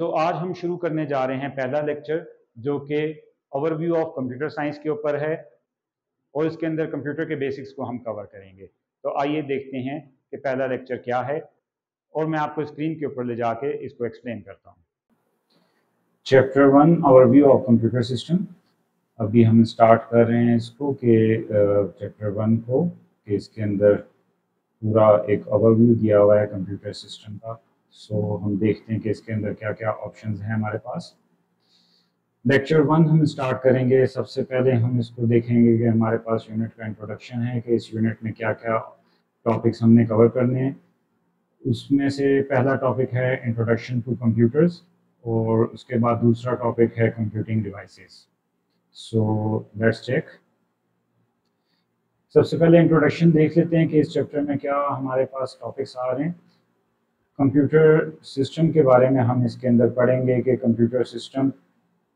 सो so, आज हम शुरू करने जा रहे हैं पहला लेक्चर जो कि ओवरव्यू ऑफ़ कंप्यूटर साइंस के ऊपर है और इसके अंदर कंप्यूटर के बेसिक्स को हम कवर करेंगे। तो आइए देखते हैं कि पहला लेक्चर क्या है और मैं आपको स्क्रीन के ऊपर ले जाके इसको एक्सप्लेन करता हूँ। Chapter one overview of computer system अभी हम स्टार्ट कर रहे हैं इसको कि चैप्टर वन को कि इसके अंदर पूरा एक ओवरव्यू दिया हुआ है कंप्यूटर सिस्टम का। सो so, हम देखते हैं कि इसके अंदर क्या क्या ऑप्शन हैं हमारे पास। लेक्चर वन हम स्टार्ट करेंगे। सबसे पहले हम इसको देखेंगे कि हमारे पास यूनिट का इंट्रोडक्शन है कि इस यूनिट में क्या क्या टॉपिक्स हमने कवर करने हैं। उसमें से पहला टॉपिक है इंट्रोडक्शन टू कंप्यूटर्स और उसके बाद दूसरा टॉपिक है computing devices so let's check सबसे पहले इंट्रोडक्शन देख लेते हैं कि इस चैप्टर में क्या हमारे पास टॉपिक्स आ रहे हैं। कंप्यूटर सिस्टम के बारे में हम इसके अंदर पढ़ेंगे कि कंप्यूटर सिस्टम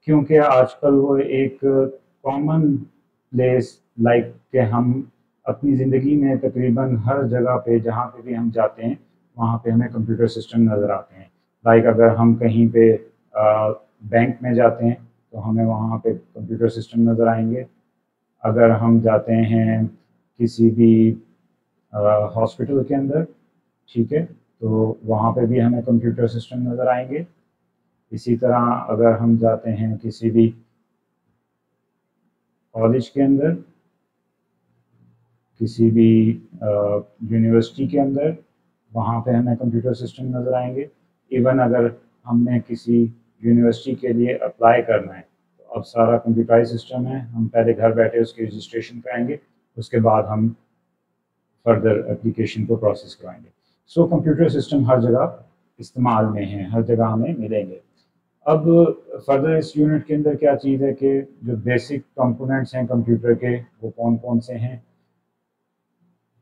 क्योंकि आजकल वो एक कॉमन प्लेस लाइक के हम अपनी ज़िंदगी में तकरीबन हर जगह पे जहाँ पे भी हम जाते हैं वहाँ पे हमें कंप्यूटर सिस्टम नज़र आते हैं। लाइक अगर हम कहीं पे आ, बैंक में जाते हैं तो हमें वहाँ पे कंप्यूटर सिस्टम नज़र आएँगे। अगर हम जाते हैं किसी भी हॉस्पिटल के अंदर ठीक है तो वहाँ पे भी हमें कंप्यूटर सिस्टम नज़र आएँगे। इसी तरह अगर हम जाते हैं किसी भी कॉलेज के अंदर, किसी भी यूनिवर्सिटी के अंदर, वहाँ पे हमें कंप्यूटर सिस्टम नज़र आएँगे। इवन अगर हमने किसी यूनिवर्सिटी के लिए अप्लाई करना है तो अब सारा कंप्यूटराइज सिस्टम है। हम पहले घर बैठे उसकी रजिस्ट्रेशन कराएँगे, उसके बाद हम फर्दर एप्लीकेशन को प्रोसेस कराएँगे। सो कंप्यूटर सिस्टम हर जगह इस्तेमाल में है, हर जगह हमें मिलेंगे। अब फर्दर इस यूनिट के अंदर क्या चीज़ है कि जो बेसिक कंपोनेंट्स हैं कंप्यूटर के, वो कौन कौन से हैं?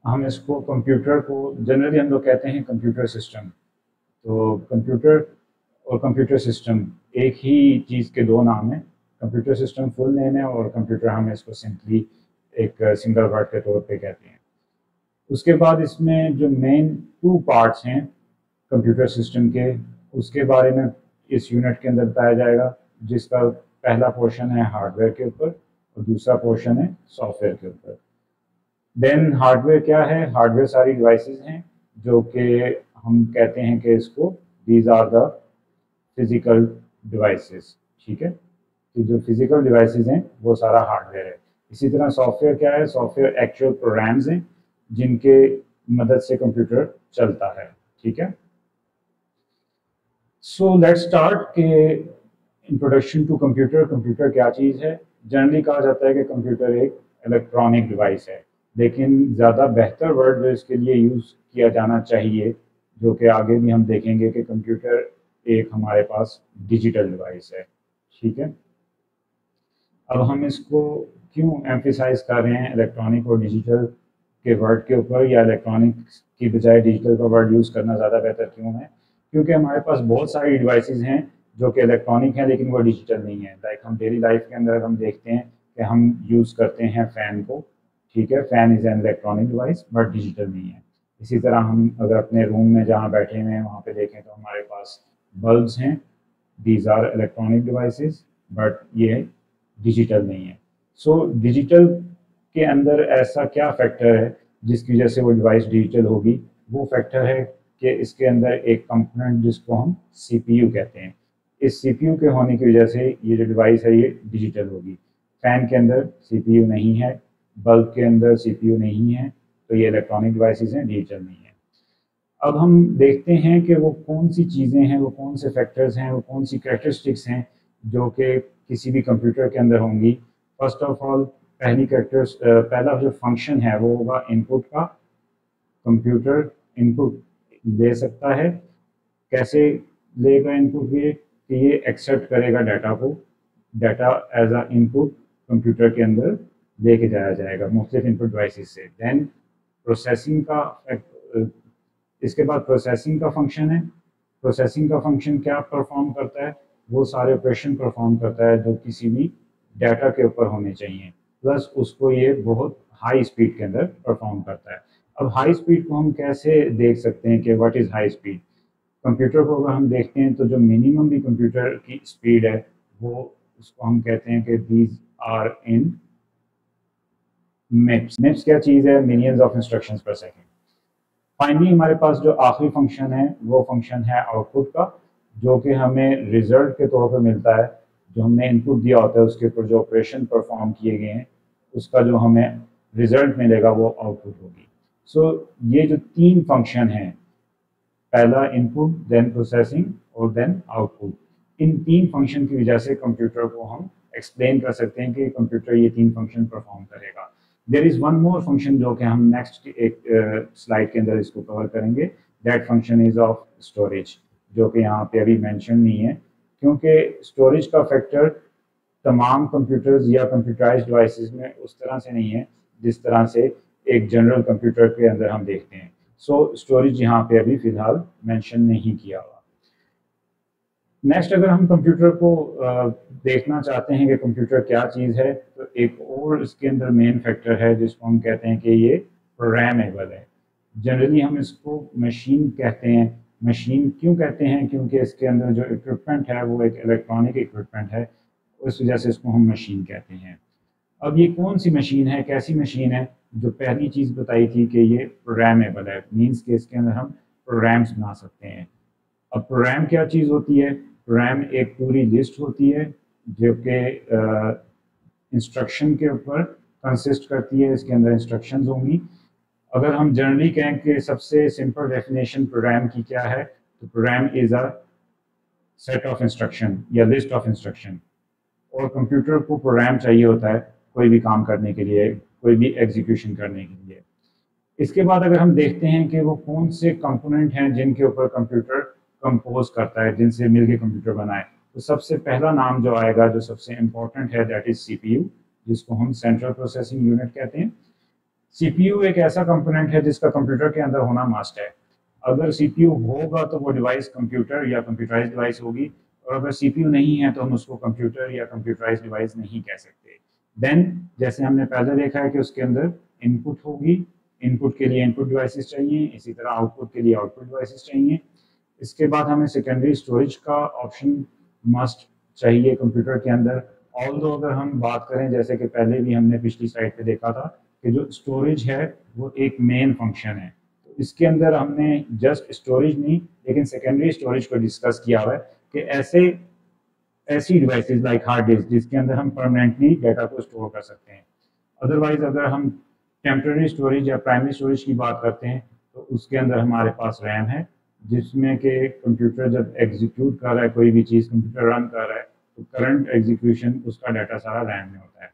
हम इसको कंप्यूटर को जनरली हम लोग कहते हैं कंप्यूटर सिस्टम तो कंप्यूटर और कंप्यूटर सिस्टम एक ही चीज़ के दो नाम हैं। कंप्यूटर सिस्टम फुल नेम है और कंप्यूटर हम इसको सिंपली एक सिंगल वर्ड के तौर पे कहते हैं। उसके बाद इसमें जो मेन टू पार्ट्स हैं कंप्यूटर सिस्टम के, उसके बारे में इस यूनिट के अंदर बताया जाएगा, जिसका पहला पोर्शन है हार्डवेयर के ऊपर और दूसरा पोर्शन है सॉफ्टवेयर के ऊपर। देन हार्डवेयर क्या है? हार्डवेयर सारी डिवाइसेस हैं, जो कि हम कहते हैं कि इसको these are the physical devices ठीक है? तो जो फ़िज़िकल डिवाइसेस हैं, वो सारा हार्डवेयर है। इसी तरह सॉफ्टवेयर क्या है? सॉफ्टवेयर एक्चुअल प्रोग्राम्स हैं जिनके मदद से कंप्यूटर चलता है, ठीक है? सो लेट स्टार्ट के इंट्रोडक्शन टू कंप्यूटर कंप्यूटर क्या चीज़ है? जनरली कहा जाता है कि कंप्यूटर एक इलेक्ट्रॉनिक डिवाइस है। लेकिन ज़्यादा बेहतर वर्ड जो इसके लिए यूज़ किया जाना चाहिए, जो कि आगे भी हम देखेंगे कि कंप्यूटर एक हमारे पास डिजिटल डिवाइस है, ठीक है? अब हम इसको क्यों एम्फिसाइज कर रहे हैं इलेक्ट्रॉनिक और डिजिटल के वर्ड के ऊपर या इलेक्ट्रॉनिक की बजाय डिजिटल का वर्ड यूज़ करना ज़्यादा बेहतर क्यों है? क्योंकि हमारे पास बहुत सारी डिवाइसेस हैं जो कि इलेक्ट्रॉनिक हैं, लेकिन वो डिजिटल नहीं है। लाइक हम डेली लाइफ के अंदर हम देखते हैं कि हम यूज़ करते हैं फ़ैन को, ठीक है? Fan is an electronic device but digital नहीं है। इसी तरह हम अगर अपने रूम में जहाँ बैठे हुए हैं, वहाँ पे देखें तो हमारे पास बल्ब्स हैं। These are electronic devices but ये डिजिटल नहीं है। सो डिजिटल के अंदर ऐसा क्या फैक्टर है जिसकी वजह से वो डिवाइस डिजिटल होगी? वो फैक्टर है कि इसके अंदर एक कंपोनेंट जिसको हम सीपीयू कहते हैं। इस सीपीयू के होने की वजह से ये जो डिवाइस है, ये डिजिटल होगी। फ़ैन के अंदर सीपीयू नहीं है बल्ब के अंदर सीपीयू नहीं है तो ये इलेक्ट्रॉनिक डिवाइसेस हैं डिजिटल नहीं है। अब हम देखते हैं कि वो कौन सी चीज़ें हैं, वो कौन से फैक्टर्स हैं, वो कौन सी करेक्टरिस्टिक्स हैं जो कि किसी भी कंप्यूटर के अंदर होंगी। फ़र्स्ट ऑफ़ ऑल पहली करेक्टर्स पहला जो फ़ंक्शन है वो होगा इनपुट का। कंप्यूटर इनपुट ले सकता है। कैसे लेगा इनपुट ये? कि ये एक्सेप्ट करेगा डाटा को। Data as a input computer के अंदर लेके जाया जाएगा मुख्तलिफ़ इनपुट डिवाइसेस से। देन प्रोसेसिंग का इसके बाद प्रोसेसिंग का फ़ंक्शन है। प्रोसेसिंग का फ़ंक्शन क्या परफॉर्म करता है? वो सारे ऑपरेशन परफॉर्म करता है जो किसी भी डाटा के ऊपर होने चाहिए। प्लस उसको ये बहुत हाई स्पीड के अंदर परफॉर्म करता है। अब हाई स्पीड को हम कैसे देख सकते हैं कि what is high speed computer को अगर हम देखते हैं तो जो मिनिमम भी कंप्यूटर की स्पीड है, वो उसको हम कहते हैं कि दीज आर इन मिप्स मिप्स क्या चीज़ है? Millions of instruction per second finally हमारे पास जो आखिरी फ़ंक्शन है, वो फ़ंक्शन है आउटपुट का, जो कि हमें रिज़ल्ट के तौर पर मिलता है। जो हमने इनपुट दिया होता है उसके ऊपर जो ऑपरेशन परफॉर्म किए गए हैं उसका जो हमें रिज़ल्ट मिलेगा वो आउटपुट होगी। सो so, ये जो तीन फ़ंक्शन हैं पहला इनपुट देन प्रोसेसिंग और देन आउटपुट इन तीन फ़ंक्शन की वजह से कंप्यूटर को हम एक्सप्लेन कर सकते हैं कि कंप्यूटर ये तीन फ़ंक्शन परफॉर्म करेगा। There is one more function जो कि हम नेक्स्ट एक स्लाइड uh, के अंदर इसको कवर करेंगे। That function is of storage जो कि यहाँ पे अभी मैंशन नहीं है। क्योंकि स्टोरेज का फैक्टर तमाम कंप्यूटर्स या कंप्यूटराइज डिवाइसेस में उस तरह से नहीं है, जिस तरह से एक जनरल कंप्यूटर के अंदर हम देखते हैं। सो स्टोरेज यहाँ पे अभी फ़िलहाल मेंशन नहीं किया हुआ। नेक्स्ट अगर हम कंप्यूटर को देखना चाहते हैं कि कंप्यूटर क्या चीज़ है तो एक और इसके अंदर मेन फैक्टर है, जिसको हम कहते हैं कि ये प्रोग्रामेबल है। जनरली हम इसको मशीन कहते हैं मशीन क्यों कहते हैं? क्योंकि इसके अंदर जो इक्विपमेंट है, वो एक इलेक्ट्रॉनिक इक्विपमेंट है। उस वजह से इसको हम मशीन कहते हैं। अब ये कौन सी मशीन है? कैसी मशीन है? जो पहली चीज़ बताई थी कि ये प्रोग्रामेबल है। मीन्स के इसके अंदर हम प्रोग्राम्स बना सकते हैं। अब प्रोग्राम क्या चीज़ होती है? प्रोग्राम एक पूरी लिस्ट होती है, जो कि इंस्ट्रक्शन के ऊपर कंसिस्ट करती है। इसके अंदर इंस्ट्रक्शंस होंगी। अगर हम जनरली कहें कि सबसे सिंपल डेफिनेशन प्रोग्राम की क्या है तो program is a set of instruction या लिस्ट ऑफ़ इंस्ट्रक्शन और कंप्यूटर को प्रोग्राम चाहिए होता है कोई भी काम करने के लिए, कोई भी एग्जीक्यूशन करने के लिए। इसके बाद अगर हम देखते हैं कि वो कौन से कंपोनेंट हैं जिनके ऊपर कंप्यूटर कंपोज करता है, जिनसे मिलके कंप्यूटर बनाए तो सबसे पहला नाम जो आएगा, जो सबसे इम्पोर्टेंट है दैट इज़ सीपीयू जिसको हम सेंट्रल प्रोसेसिंग यूनिट कहते हैं। सीपीयू एक ऐसा कंपोनेंट है जिसका कंप्यूटर के अंदर होना मस्ट है। अगर सीपीयू होगा तो वो डिवाइस कंप्यूटर या कंप्यूटराइज डिवाइस होगी, और अगर सीपीयू नहीं है तो हम उसको कंप्यूटर या कंप्यूटराइज डिवाइस नहीं कह सकते। देन जैसे हमने पहले देखा है कि उसके अंदर इनपुट होगी इनपुट के लिए इनपुट डिवाइसेस चाहिए, इसी तरह आउटपुट के लिए आउटपुट डिवाइसेस चाहिए। इसके बाद हमें सेकेंडरी स्टोरेज का ऑप्शन मस्ट चाहिए कंप्यूटर के अंदर। ऑल अगर हम बात करें, जैसे कि पहले भी हमने पिछली साइड पे देखा था कि जो स्टोरेज है, वो एक मेन फ़ंक्शन है। तो इसके अंदर हमने जस्ट स्टोरेज नहीं, लेकिन सेकेंडरी स्टोरेज को डिस्कस किया हुआ है कि ऐसे, ऐसी डिवाइसेस लाइक हार्ड डिस्क जिसके अंदर हम परमानेंटली डाटा को स्टोर कर सकते हैं। अदरवाइज़ अगर हम टेम्प्रेरी स्टोरेज या प्राइमरी स्टोरेज की बात करते हैं तो उसके अंदर हमारे पास रैम है, जिसमें कि कंप्यूटर जब एग्जीक्यूट कर रहा है, कोई भी चीज़ कंप्यूटर रन कर रहा है तो करंट एग्जीक्यूशन उसका डाटा सारा रैम में होता है।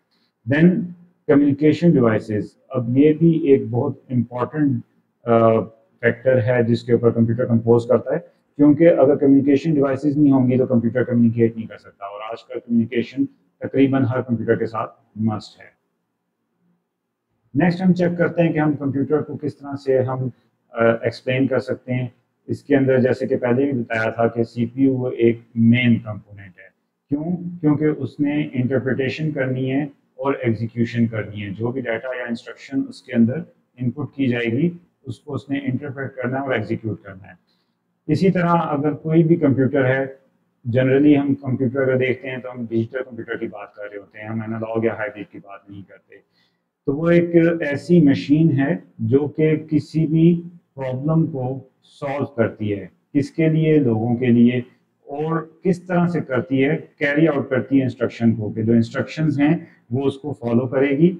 देन कम्युनिकेशन डिवाइसेस अब ये भी एक बहुत इंपॉर्टेंट फैक्टर है जिसके ऊपर कंप्यूटर कंपोज करता है। क्योंकि अगर कम्युनिकेशन डिवाइसेस नहीं होंगी तो कंप्यूटर कम्युनिकेट नहीं कर सकता और आजकल कम्युनिकेशन तकरीबन हर कंप्यूटर के साथ मस्ट है। नेक्स्ट हम चेक करते हैं कि हम कंप्यूटर को किस तरह से हम एक्सप्लेन कर सकते हैं। इसके अंदर जैसे कि पहले भी बताया था कि सीपीयू एक मेन कंपोनेंट है। क्यों? क्योंकि उसने इंटरप्रिटेशन करनी है और एग्जीक्यूशन करनी है। जो भी डाटा या इंस्ट्रक्शन उसके अंदर इनपुट की जाएगी, उसको उसने इंटरप्रेट करना है और एग्जीक्यूट करना है। इसी तरह अगर कोई भी कंप्यूटर है जनरली हम कंप्यूटर अगर देखते हैं तो हम डिजिटल कंप्यूटर की बात कर रहे होते हैं। हम एनालॉग या हाइब्रिड की बात नहीं करते। तो वो एक ऐसी मशीन है जो कि किसी भी प्रॉब्लम को सॉल्व करती है। किसके लिए? लोगों के लिए। और किस तरह से करती है कैरी आउट करती है इंस्ट्रक्शन को, कि जो इंस्ट्रक्शंस हैं, वो उसको फॉलो करेगी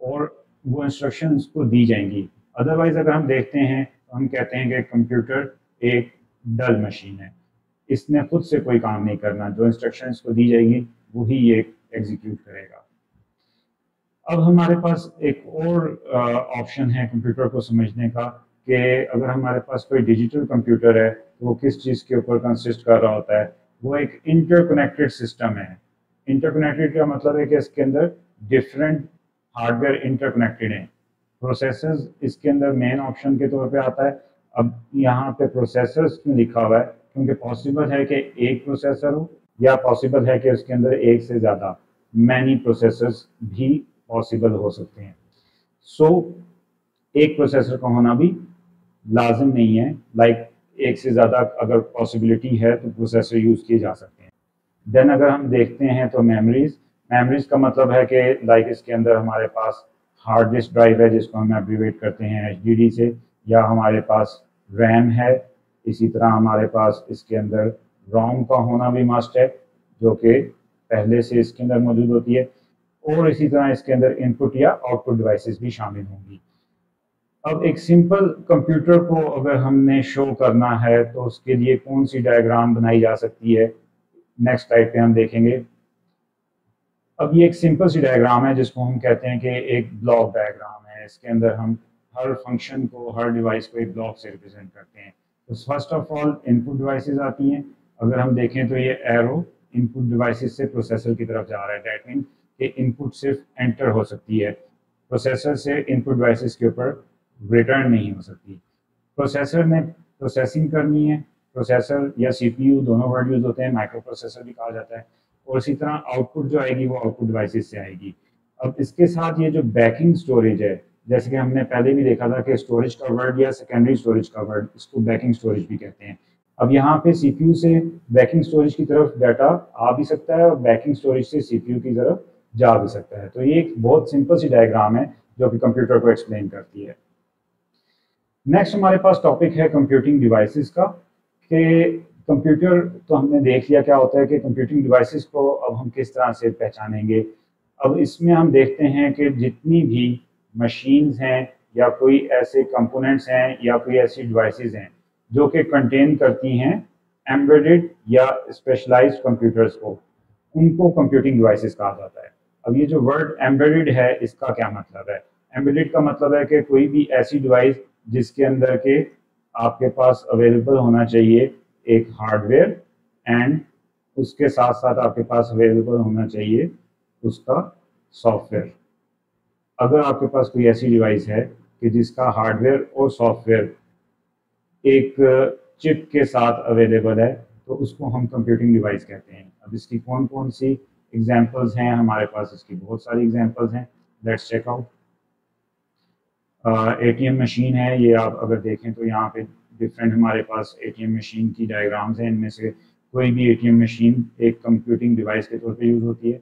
और वो इंस्ट्रक्शन उसको दी जाएँगी। अदरवाइज़ अगर हम देखते हैं तो हम कहते हैं कि कंप्यूटर एक डल मशीन है। इसने खुद से कोई काम नहीं करना, जो इंस्ट्रक्शन इसको दी जाएगी, वही ये एग्जीक्यूट करेगा। अब हमारे पास एक और ऑप्शन है कंप्यूटर को समझने का कि अगर हमारे पास कोई डिजिटल कंप्यूटर है तो वो किस चीज़ के ऊपर कंसिस्ट कर रहा होता है वो एक इंटरकनेक्टेड सिस्टम है। इंटरकनेक्टेड का मतलब है कि इसके अंदर डिफरेंट हार्डवेयर इंटरकनेक्टेड हैं। प्रोसेसर्स इसके अंदर मेन ऑप्शन के तौर पे आता है। अब यहाँ पे प्रोसेसर्स क्यों लिखा हुआ है? क्योंकि पॉसिबल है कि एक प्रोसेसर हो या पॉसिबल है कि उसके अंदर एक से ज़्यादा मैनी प्रोसेसर्स भी पॉसिबल हो सकते हैं। सो so, एक प्रोसेसर का होना भी लाजिम नहीं है। लाइक एक से ज़्यादा अगर पॉसिबिलिटी है तो प्रोसेसर यूज़ किए जा सकते हैं। देन अगर हम देखते हैं तो मेमोरीज मेमोरीज का मतलब है कि लाइक इसके अंदर हमारे पास हार्ड डिस्क ड्राइव है, जिसको हम एब्रीवेट करते हैं एचडीडी से, या हमारे पास रैम है। इसी तरह हमारे पास इसके अंदर रोम का होना भी मस्ट है, जो कि पहले से इसके अंदर मौजूद होती है। और इसी तरह इसके अंदर इनपुट या आउटपुट डिवाइसेस भी शामिल होंगी। अब एक सिंपल कंप्यूटर को अगर हमने शो करना है तो उसके लिए कौन सी डायग्राम बनाई जा सकती है? नेक्स्ट टाइप पे हम देखेंगे। अब ये एक सिंपल सी डायग्राम है, जिसको हम कहते हैं कि एक ब्लॉक डायग्राम है। इसके अंदर हम हर फ़ंक्शन को, हर डिवाइस को एक ब्लॉक से रिप्रेजेंट करते हैं। तो first of all input devices आती हैं। अगर हम देखें तो ये एरो इनपुट डिवाइसेस से प्रोसेसर की तरफ़ जा रहा है। डेट मीन कि इनपुट सिर्फ़ एंटर हो सकती है। प्रोसेसर से इनपुट डिवाइसेस के ऊपर रिटर्न नहीं हो सकती। प्रोसेसर ने प्रोसेसिंग करनी है। प्रोसेसर या सीपीयू दोनों वर्ड यूज़ होते हैं। माइक्रो प्रोसेसर भी कहा जाता है। और इसी तरह आउटपुट जो आएगी वो आउटपुट डिवाइसेस से आएगी। अब इसके साथ ये जो बैकिंग स्टोरेज है, जैसे कि हमने पहले भी देखा था कि स्टोरेज का वर्ड या सेकेंडरी स्टोरेज का वर्ड इसको बैकिंग स्टोरेज भी कहते हैं। अब यहाँ पे सीपीयू से बैकिंग स्टोरेज की तरफ़ डाटा आ भी सकता है और बैकिंग स्टोरेज से सीपीयू की तरफ़ जा भी सकता है। तो ये एक बहुत सिंपल सी डायग्राम है जो कि कंप्यूटर को एक्सप्लेन करती है। नेक्स्ट हमारे पास टॉपिक है कंप्यूटिंग डिवाइसेस का, कि कंप्यूटर तो हमने देख लिया क्या होता है कि कंप्यूटिंग डिवाइसेस को अब हम किस तरह से पहचानेंगे। अब इसमें हम देखते हैं कि जितनी भी मशीन्स हैं, या कोई ऐसे कंपोनेंट्स हैं, या कोई ऐसी डिवाइसेस हैं, जो कि कंटेन करती हैं एम्बेडेड या स्पेशलाइज्ड कंप्यूटर्स को, उनको कंप्यूटिंग डिवाइसेस कहा जाता है। अब ये जो वर्ड एम्बेडेड है, इसका क्या मतलब है? एम्बेडेड का मतलब है कि कोई भी ऐसी डिवाइस जिसके अंदर के आपके पास अवेलेबल होना चाहिए एक हार्डवेयर एंड उसके साथ साथ आपके पास अवेलेबल होना चाहिए उसका सॉफ्टवेयर अगर आपके पास कोई ऐसी डिवाइस है कि जिसका हार्डवेयर और सॉफ्टवेयर एक चिप के साथ अवेलेबल है तो उसको हम कंप्यूटिंग डिवाइस कहते हैं। अब इसकी कौन कौन सी एग्जांपल्स हैं? हमारे पास इसकी बहुत सारी एग्जांपल्स हैं। Let's check out ATM machine है, ये आप अगर देखें तो यहाँ पे डिफरेंट हमारे पास एटीएम मशीन की डायग्राम्स हैं। इनमें से कोई भी एटीएम मशीन एक कंप्यूटिंग डिवाइस के तौर पे यूज़ होती है।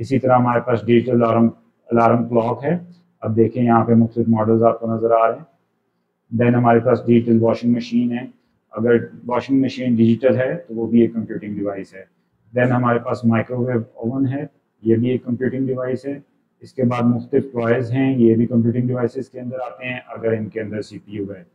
इसी तरह हमारे पास डिजिटल अलार्म अलार्म क्लॉक है। अब देखें यहाँ पे मुख्तु मॉडल्स आपको नज़र आ रहे हैं। देन हमारे पास डिजिटल वॉशिंग मशीन है। अगर वॉशिंग मशीन डिजिटल है तो वो भी एक कंप्यूटिंग डिवाइस है। देन हमारे पास माइक्रोवेव ओवन है। ये भी एक कंप्यूटिंग डिवाइस है। इसके बाद मुख्तफ टॉयज़ हैं, ये भी कंप्यूटिंग डिवाइसेस के अंदर आते हैं, अगर इनके अंदर सी पी यू है।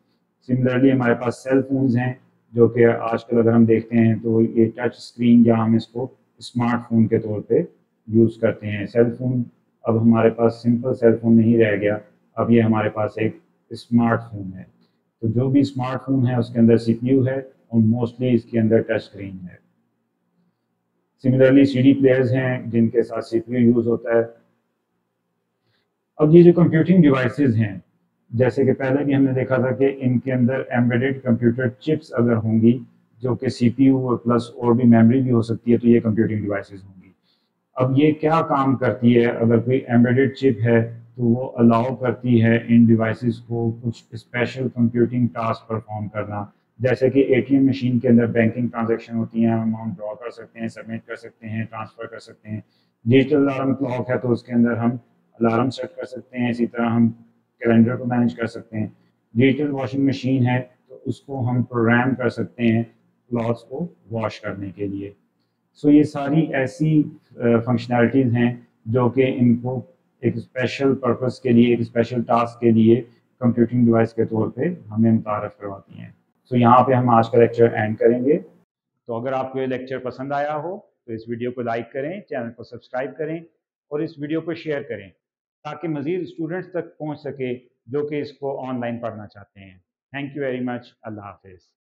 सिमिलरली हमारे पास सेल फोन्स हैं, जो कि आजकल अगर हम देखते हैं तो ये टच स्क्रीन या हम इसको स्मार्टफ़ोन के तौर पे यूज़ करते हैं। सेल फ़ोन अब हमारे पास सिंपल सेल फ़ोन नहीं रह गया, अब ये हमारे पास एक स्मार्टफ़ोन है। तो जो भी स्मार्टफ़ोन है, उसके अंदर सी पी यू है, और मोस्टली इसके अंदर टच स्क्रीन है। सिमिलरली सी डी प्लेयर्स हैं, जिनके साथ सी पी यू यूज़ होता है। अब ये जो कंप्यूटिंग डिवाइसेस हैं, जैसे कि पहले भी हमने देखा था कि इनके अंदर एम्बेडेड कंप्यूटर चिप्स अगर होंगी, जो कि सीपीयू और प्लस और भी मेमोरी भी हो सकती है तो ये कंप्यूटिंग डिवाइसेस होंगी। अब ये क्या काम करती है? अगर कोई एम्बेडेड चिप है तो वो अलाउ करती है इन डिवाइसेस को कुछ स्पेशल कंप्यूटिंग टास्क परफॉर्म करना। जैसे कि एटीएम मशीन के अंदर बैंकिंग ट्रांजेक्शन होती हैं अमाउंट ड्रॉ कर सकते हैं सबमिट कर सकते हैं ट्रांसफ़र कर सकते हैं। डिजिटल अलार्म क्लॉक है तो उसके अंदर हम अलार्म सेट कर सकते हैं इसी तरह हम कैलेंडर को मैनेज कर सकते हैं। डिजिटल वॉशिंग मशीन है तो उसको हम प्रोग्राम कर सकते हैं क्लॉथ्स को वॉश करने के लिए। सो so, ये सारी ऐसी फंक्शनैलिटीज़ हैं जो कि इनको एक स्पेशल पर्पस के लिए एक स्पेशल टास्क के लिए कंप्यूटिंग डिवाइस के तौर पे हमें मुतारफ़ करवाती हैं। सो so, यहाँ पे हम आज का लेक्चर एंड करेंगे। तो अगर आपको ये लेक्चर पसंद आया हो तो इस वीडियो को लाइक करें चैनल को सब्सक्राइब करें और इस वीडियो को शेयर करें। ताकि मज़ीद स्टूडेंट्स तक पहुँच सके, जो कि इसको ऑनलाइन पढ़ना चाहते हैं। थैंक यू वेरी मच अल्लाह हाफिज़।